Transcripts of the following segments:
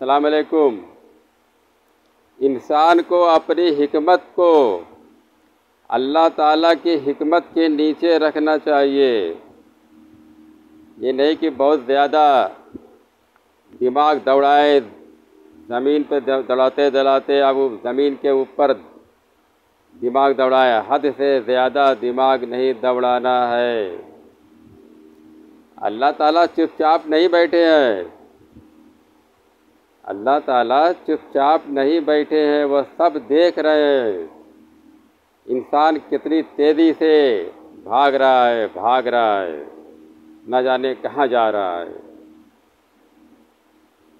अलैकुम इंसान को, अपनी हमत को, अल्लाह ताला की हमत के नीचे रखना चाहिए। ये नहीं कि बहुत ज़्यादा दिमाग दौड़ाए, ज़मीन पर दौड़ाते दौड़ाते अब ज़मीन के ऊपर दिमाग दौड़ाया। हद से ज़्यादा दिमाग नहीं दौड़ाना है। अल्लाह ताला चुपचाप नहीं बैठे हैं। अल्लाह ताला चुपचाप नहीं बैठे हैं, वह सब देख रहे हैं। इंसान कितनी तेज़ी से भाग रहा है, भाग रहा है। न जाने कहाँ जा रहा है।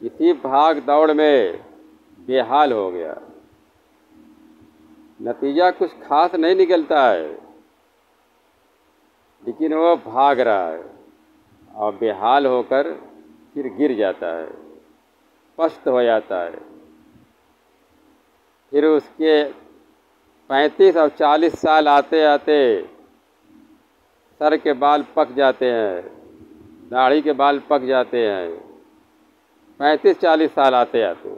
इसी भाग दौड़ में बेहाल हो गया। नतीजा कुछ खास नहीं निकलता है, लेकिन वो भाग रहा है और बेहाल होकर फिर गिर जाता है। पस्त हो जाता है। फिर उसके पैंतीस और चालीस साल आते आते सर के बाल पक जाते हैं, दाढ़ी के बाल पक जाते हैं। पैंतीस चालीस साल आते आते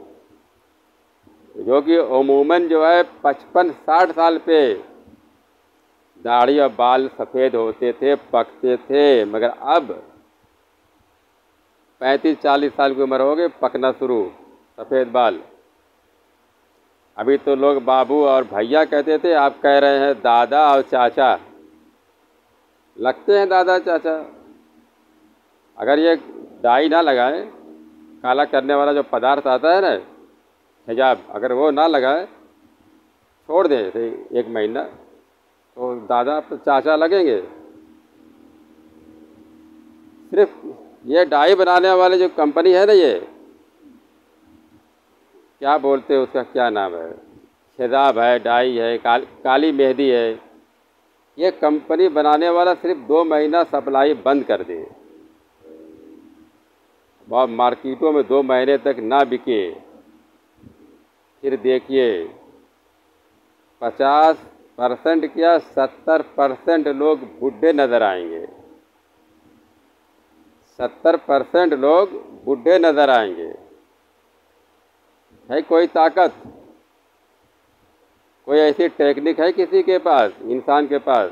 जो कि अमूमन जो है पचपन, साठ साल पे दाढ़ी और बाल सफ़ेद होते थे, पकते थे, मगर अब पैंतीस, चालीस साल की उम्र हो गई पकना शुरू, सफ़ेद बाल। अभी तो लोग बाबू और भैया कहते थे, आप कह रहे हैं दादा और चाचा। लगते हैं दादा, चाचा। अगर ये डाई ना लगाए, काला करने वाला जो पदार्थ आता है ना, हिजाब, अगर वो ना लगाए, छोड़ दें एक महीना तो दादा तो चाचा लगेंगे। सिर्फ़ ये डाई बनाने वाले जो कंपनी है ना ये क्या बोलते हैं उसका क्या नाम है? शेदाब है डाई है काल, काली मेहंदी है। ये कंपनी बनाने वाला सिर्फ़ दो महीना सप्लाई बंद कर दे। और मार्केटों में दो महीने तक ना बिके। फिर देखिए पचास परसेंट क्या सत्तर परसेंट लोग बुढ़े नज़र आएँगे। सत्तर परसेंट लोग बुढ़े नज़र आएँगे। है कोई ताकत? कोई ऐसी टेक्निक है किसी के पास इंसान के पास?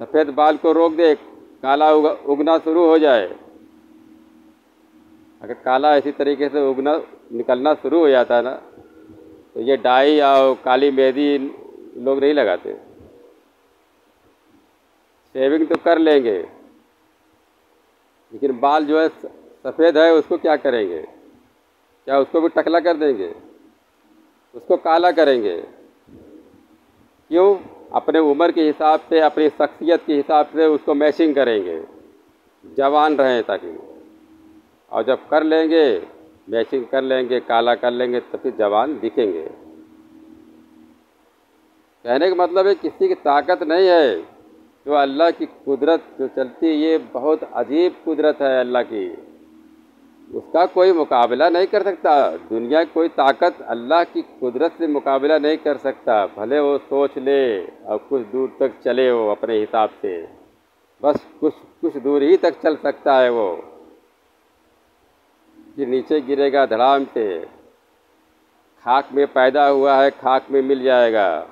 सफ़ेद बाल को रोक दे काला उग, उगना शुरू हो जाए। अगर काला इसी तरीके से उगना निकलना शुरू हो जाता है ना तो ये डाई और काली मेहंदी लोग नहीं लगाते। शेविंग तो कर लेंगे। लेकिन बाल जो है सफ़ेद है, उसको क्या करेंगे? क्या उसको भी टकला कर देंगे? उसको काला करेंगे? क्यों? अपने उम्र के हिसाब से, अपनी शख्सियत के हिसाब से उसको मैचिंग करेंगे। जवान रहें ताकि। और जब कर लेंगे मैचिंग कर लेंगे, काला कर लेंगे तो फिर जवान दिखेंगे। कहने का मतलब है, किसी की ताकत नहीं है। जो अल्लाह की कुदरत जो चलती है, ये बहुत अजीब कुदरत है अल्लाह की। उसका कोई मुकाबला नहीं कर सकता। दुनिया की कोई ताकत अल्लाह की कुदरत से मुकाबला नहीं कर सकता। भले वो सोच ले और कुछ दूर तक चले वो अपने हिसाब से। बस कुछ कुछ दूर ही तक चल सकता है वो। फिर नीचे गिरेगा धड़ाम से। खाक में पैदा हुआ है, खाक में मिल जाएगा।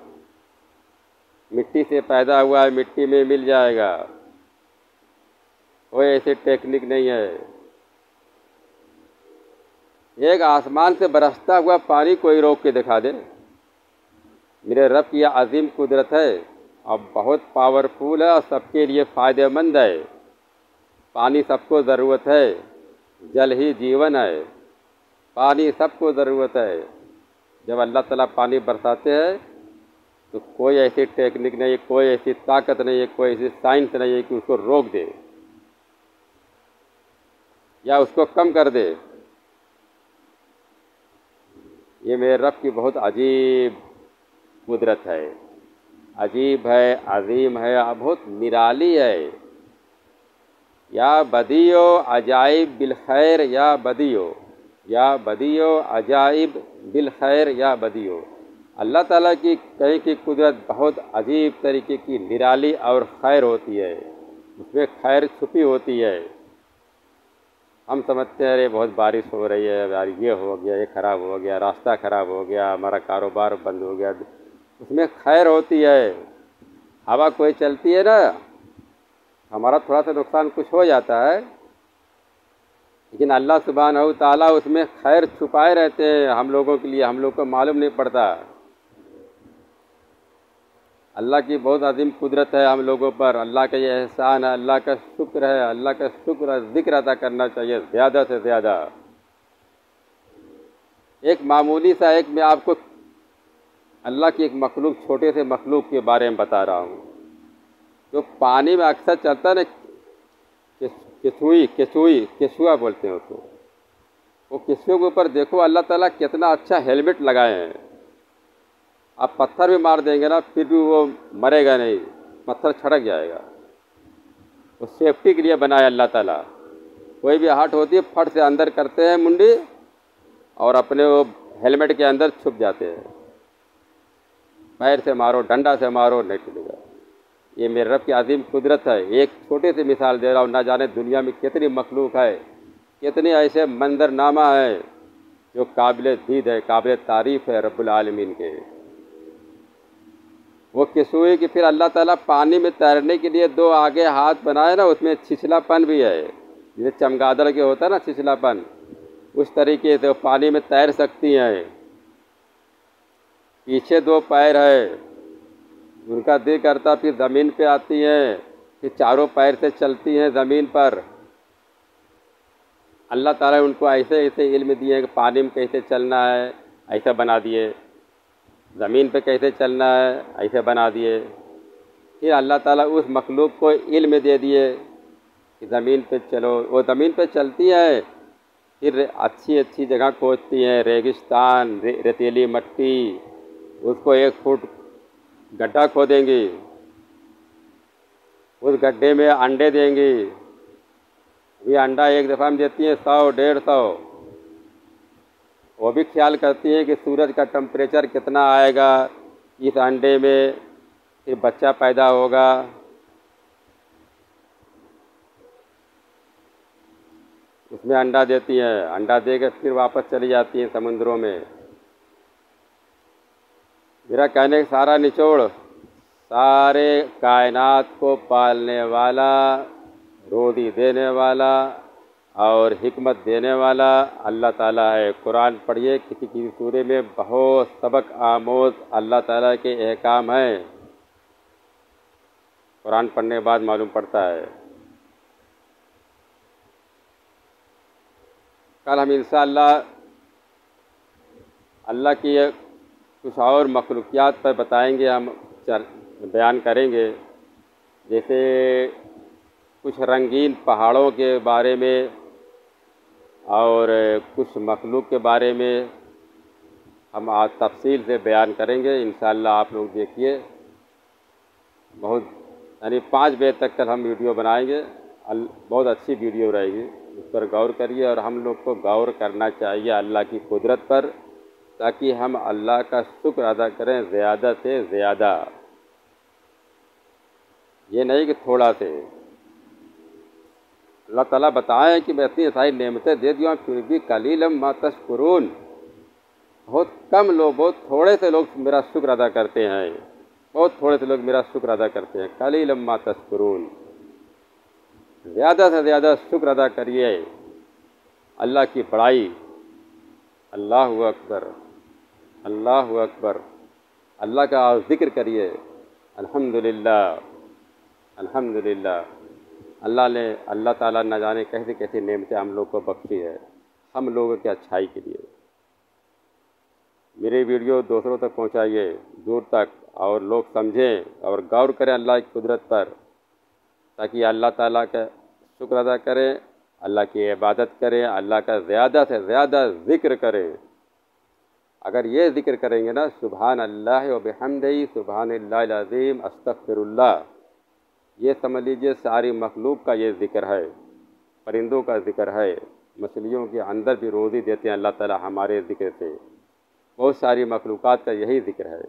मिट्टी से पैदा हुआ है, मिट्टी में मिल जाएगा। कोई ऐसी टेक्निक नहीं है। एक आसमान से बरसता हुआ पानी कोई रोक के दिखा दे। मेरे रब की यह अजीम कुदरत है, और बहुत पावरफुल है, और सबके लिए फ़ायदेमंद है। पानी सबको ज़रूरत है, जल ही जीवन है। पानी सबको ज़रूरत है। जब अल्लाह ताला पानी बरसाते हैं तो कोई ऐसी टेक्निक नहीं है कोई ऐसी ताकत नहीं है कोई ऐसी साइंस नहीं है कि उसको रोक दे। या उसको कम कर दे। ये मेरे रब की बहुत अजीब कुदरत है। अजीब है, अजीम है बहुत निराली है। या बदियो अजाइब बिल खैर, या बदियो। या बदियो अजाइब बिल खैर, या बदियो। अल्लाह ताला की कहीं की कुदरत बहुत अजीब तरीके की निराली और खैर होती है। उसमें खैर छुपी होती है। हम समझते हैं, अरे बहुत बारिश हो रही है यार ये हो गया, ये ख़राब हो गया, रास्ता ख़राब हो गया, हमारा कारोबार बंद हो गया। उसमें खैर होती है। हवा कोई चलती है ना, हमारा थोड़ा सा नुकसान कुछ हो जाता है। लेकिन अल्लाह सुबहान ताला उसमें खैर छुपाए रहते हैं। हम लोगों के लिए, हम लोग को मालूम नहीं पड़ता। अल्लाह की बहुत अजीम कुदरत है हम लोगों पर। अल्लाह का ये एहसान है, अल्लाह का शुक्र है, अल्लाह का शुक्र ज़िक्र अदा करना चाहिए, ज़्यादा से ज़्यादा। एक मामूली सा एक मैं आपको अल्लाह की एक मखलूक, छोटे से मखलूक के बारे में बता रहा हूँ। जो पानी में अक्सर चलता है ना किसुई किसुई, किसुआ बोलते हैं उसको। वो किसुए के ऊपर देखो, अल्लाह ताला कितना अच्छा हेलमेट लगाए हैं। आप पत्थर भी मार देंगे ना, फिर भी वो मरेगा नहीं, पत्थर छड़क जाएगा। वो सेफ्टी के लिए बनाया अल्लाह ताला। कोई भी हाट होती है, फट से अंदर करते हैं मुंडी और अपने वो हेलमेट के अंदर छुप जाते हैं। पैर से मारो, डंडा से मारो, नहीं टूटेगा ये मेरे रब की अजीम कुदरत है। एक छोटे सी मिसाल दे रहा हूँ, ना जाने दुनिया में कितनी मखलूक है, कितने ऐसे मंजरनामा है जो काबिल दीद है, काबिल तारीफ़ है रब्बुल आलमीन के। वो किसुए कि फिर अल्लाह ताला पानी में तैरने के लिए दो आगे हाथ बनाए ना, उसमें छिछलापन भी है। जैसे चमगादड़ के होता है ना, छिछलापन, उस तरीके से वो पानी में तैर सकती हैं। पीछे दो पैर है। उनका दिल करता फिर ज़मीन पे आती हैं, फिर चारों पैर से चलती हैं ज़मीन पर। अल्लाह ताला उनको ऐसे ऐसे इल्म दिए कि पानी में कैसे चलना है, ऐसा बना दिए। ज़मीन पे कैसे चलना है ऐसे बना दिए। फिर अल्लाह ताला उस मखलूक को इल्म दे दिए कि ज़मीन पे चलो। वो ज़मीन पे चलती है फिर अच्छी अच्छी जगह खोजती हैं रेगिस्तान रे, रेतीली मट्टी उसको एक फुट गड्ढा खोदेंगी। उस गड्ढे में अंडे देंगी। ये अंडा एक दफ़ा में देती हैं सौ डेढ़ सौ। वो भी ख्याल करती हैं कि सूरज का टम्परेचर कितना आएगा, इस अंडे में फिर बच्चा पैदा होगा। उसमें अंडा देती हैं, अंडा देकर फिर वापस चली जाती हैं समुद्रों में। मेरा कहने का सारा निचोड़, सारे कायनात को पालने वाला रोदी देने वाला और हमत देने वाला अल्लाह ताला है। कुरान पढ़िए, किसी किसी सूर्य में बहुत सबक आमोज अल्लाह ताला के अहकाम हैं। कुरान पढ़ने के बाद मालूम पड़ता है। कल हम इंशाल्लाह अल्लाह की कुछ और मखलूकियात पर बताएँगे, हम बयान करेंगे। जैसे कुछ रंगीन पहाड़ों के बारे में और कुछ मखलूक के बारे में हम आज तफसील से बयान करेंगे। इन आप लोग देखिए। बहुत, यानी पाँच बजे तक कल हम वीडियो बनाएँगे। बहुत अच्छी वीडियो रहेगी। उस पर गौर करिए और हम लोग को गौर करना चाहिए अल्लाह की कुदरत पर, ताकि हम अल्लाह का शुक्र अदा करें, ज़्यादा से ज़्यादा। ये नहीं कि थोड़ा से। अल्लाह ताला बताएँ कि मैं इतनी सारी नेमतें दे दिया फिर भी कलीलम मातशकुरून बहुत कम लोग, बहुत थोड़े से लोग मेरा शुक्र अदा करते हैं। बहुत थोड़े से लोग मेरा शुक्र अदा करते हैं। कलीलम मातशकुरून ज़्यादा से ज़्यादा शुक्र अदा करिए। अल्लाह की बड़ाई। अल्लाह अकबर। अल्लाह अकबर। अल्लाह का ज़िक्र करिए। अल्हम्दुलिल्लाह। अल्हम्दुलिल्लाह। अल्लाह ने, अल्लाह ताला न जाने कैसे कैसे नेमतें हम लोग को बख्शी है, हम लोगों की अच्छाई के लिए। मेरे वीडियो दूसरों तक पहुंचाइए, दूर तक, और लोग समझें और गौर करें अल्लाह की कुदरत पर, ताकि अल्लाह ताला का शुक्र अदा करें, अल्लाह की इबादत करें, अल्लाह का ज़्यादा से ज़्यादा ज़िक्र करें। अगर ये ज़िक्र करेंगे ना सुबहान अल्लाह व बेहमदई सुबहान अज़ीम अस्तफ़िरल्ला ये समझ लीजिए सारी मखलूक का ये ज़िक्र है, परिंदों का ज़िक्र है, मछलियों के अंदर भी रोज़ी देते हैं अल्लाह ताला हमारे ज़िक्र से। बहुत सारी मखलूक का यही ज़िक्र है।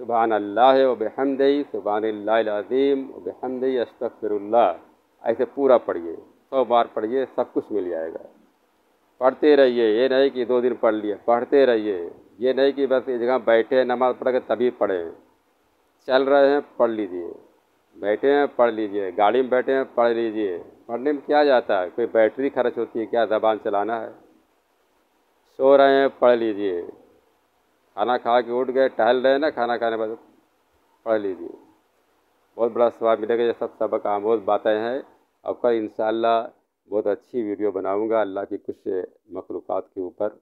सुबहान अल्लाह व बेहमदई सुबहान अज़ीम व बेहमदई अस्तफ़िरल्ला ऐसे पूरा पढ़िए, सौ बार पढ़िए, सब कुछ मिल जाएगा। पढ़ते रहिए, ये नहीं कि दो दिन पढ़ लिए, पढ़ते रहिए। ये नहीं कि बस एक जगह बैठे, नमाज़ पढ़ के तभी पढ़ें। चल रहे हैं, पढ़ लीजिए। बैठे हैं, पढ़ लीजिए। गाड़ी में बैठे हैं, पढ़ लीजिए। पढ़ने में क्या जाता है? कोई बैटरी खर्च होती है क्या? जबान चलाना है। सो रहे हैं, पढ़ लीजिए। खाना खा के उठ गए, टहल रहे हैं ना, खाना खाने बाद पढ़ लीजिए। बहुत बड़ा स्वाब मिलेगा, ये सब सबक आमोज बातें हैं। और कल इन बहुत अच्छी वीडियो बनाऊँगा, अल्लाह की कुछ मखलूक़ात के ऊपर।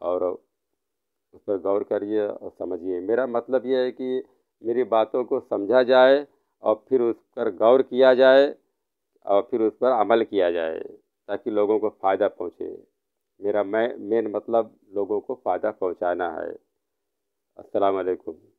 और उस पर गौर करिए और समझिए। मेरा मतलब ये है कि मेरी बातों को समझा जाए और फिर उस पर गौर किया जाए और फिर उस पर अमल किया जाए ताकि लोगों को फ़ायदा पहुँचे। मेरा मैं, मेन मतलब लोगों को फ़ायदा पहुँचाना है। अस्सलाम वालेकुम।